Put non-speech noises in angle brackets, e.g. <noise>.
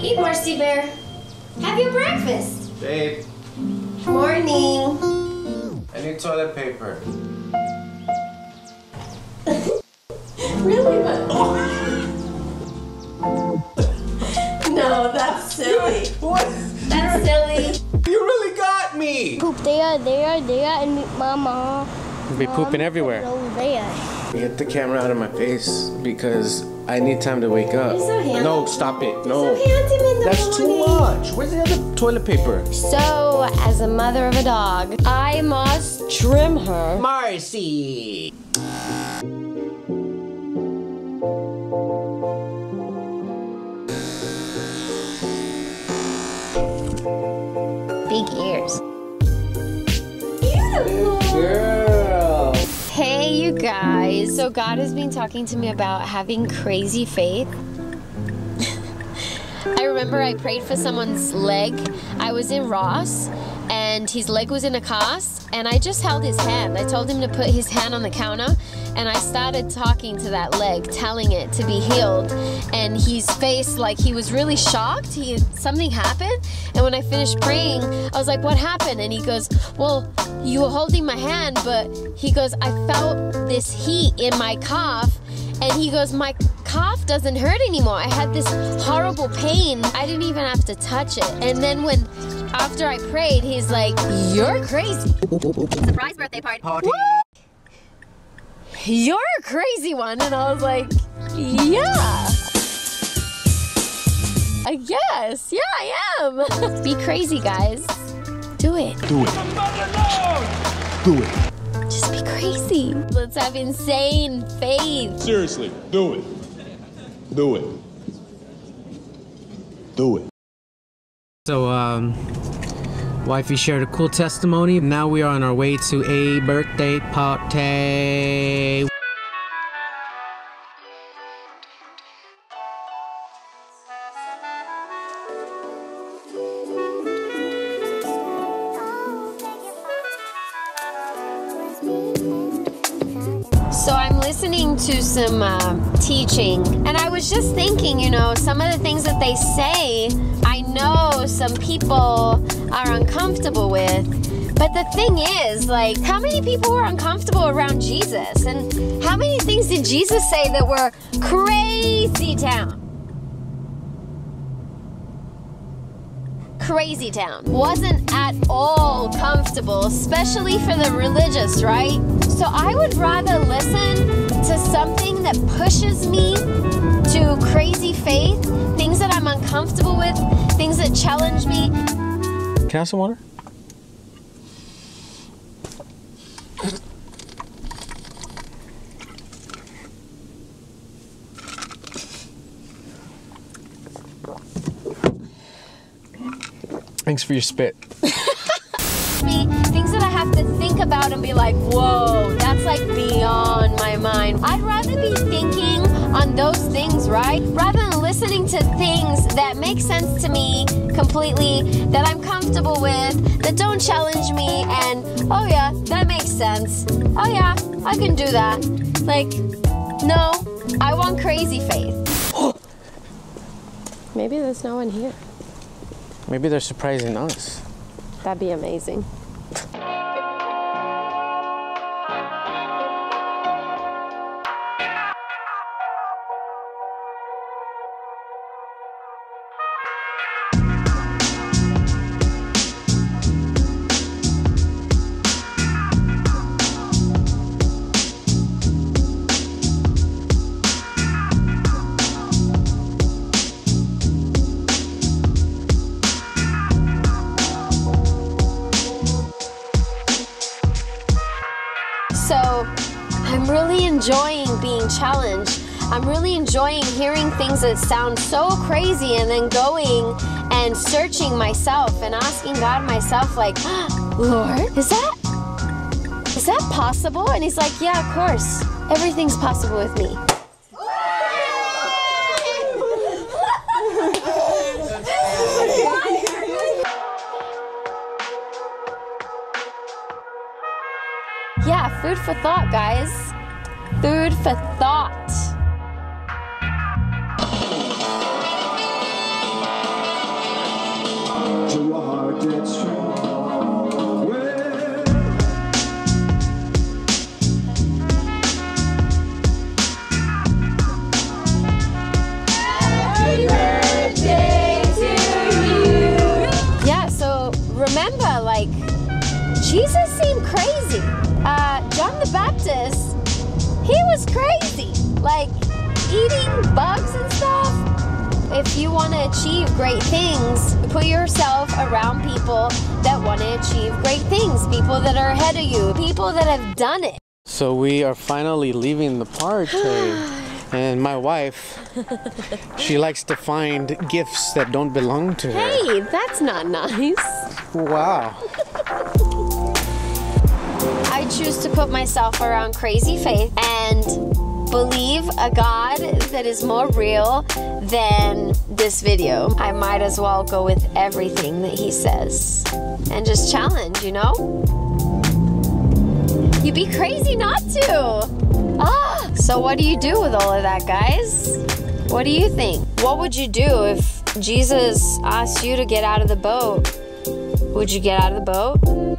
Eat, Marcy Bear. Have your breakfast. Babe, Morning. I need toilet paper. <laughs> Really? But no, that's silly. <laughs> What? That's silly. You really got me! Oh, they Poop there, there, there, and meet mama. You'll be pooping everywhere. There. Get the camera out of my face because I need time to wake up. So no, stop it. No. So handsome in the That's too much. Where's the other toilet paper? So, as a mother of a dog, I must trim her. Marcy! Guys. So, God has been talking to me about having crazy faith. Remember I prayed for someone's leg. I was in Ross and his leg was in a cast, and I just held his hand. I told him to put his hand on the counter, and I started talking to that leg, telling it to be healed. And his face, like he was really shocked. He something happened, and when I finished praying, I was like, "What happened?" And he goes, "Well, you were holding my hand, but he goes, I felt this heat in my calf." And he goes, My calf doesn't hurt anymore. I had this horrible pain. I didn't even have to touch it. And then when after I prayed, he's like, You're crazy. Surprise birthday party. Party. You're a crazy one. And I was like, Yeah. I guess. Yeah, I am. <laughs> Be crazy, guys. Do it. Do it. Do it. Just be crazy. Let's have insane faith. Seriously, do it. Do it. Do it. So, um, wifey shared a cool testimony. Now we are on our way to a birthday party. To some uh, teaching, and I was just thinking, you know, some of the things that they say, I know some people are uncomfortable with. But the thing is, like, how many people were uncomfortable around Jesus? And how many things did Jesus say that were crazy town? Crazy Town wasn't at all comfortable, especially for the religious, right? So I would rather listen to something that pushes me to crazy faith, things that I'm uncomfortable with, things that challenge me. Can I have some water? Thanks for your spit. <laughs> me things that I have to think about and be like, whoa, that's like beyond my mind. I'd rather be thinking on those things, right? Rather than listening to things that make sense to me completely, that I'm comfortable with, that don't challenge me, and oh yeah, that makes sense. Oh yeah, I can do that. Like, no, I want crazy faith. <gasps> Maybe there's no one here. Maybe they're surprising us. That'd be amazing out. So I'm really enjoying being challenged. I'm really enjoying hearing things that sound so crazy and then going and searching myself and asking God myself, like, <gasps> Lord, is that is that possible? And he's like, Yeah, of course. Everything's possible with me. Food for thought, guys. Food for thought. To a heart that's was crazy. Like, eating bugs and stuff. If you want to achieve great things, put yourself around people that want to achieve great things, people that are ahead of you, people that have done it. So we are finally leaving the party. <sighs> and my wife, she likes to find gifts that don't belong to her. Hey, that's not nice. Wow. Choose to put myself around crazy faith and believe a God that is more real than this video. I might as well go with everything that he says and just challenge, you know? You'd be crazy not to. Ah, so what do you do with all of that, guys? What do you think? What would you do if Jesus asked you to get out of the boat? Would you get out of the boat?